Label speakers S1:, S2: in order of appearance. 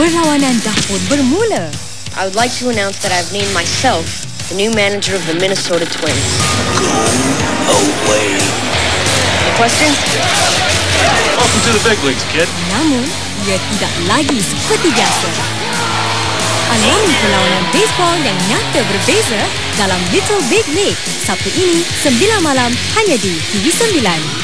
S1: Perlawanan dahun bermula.
S2: I would like to announce that I've named myself the new manager of the Minnesota Twins.
S3: Go away.
S2: Any questions?
S4: Welcome to the big leagues, kid.
S1: Namun, ia tidak lagi seperti biasa. Alami perlawanan baseball yang nyata berbeza dalam Little Big League. Sabtu ini, 9 malam, hanya di TV 9.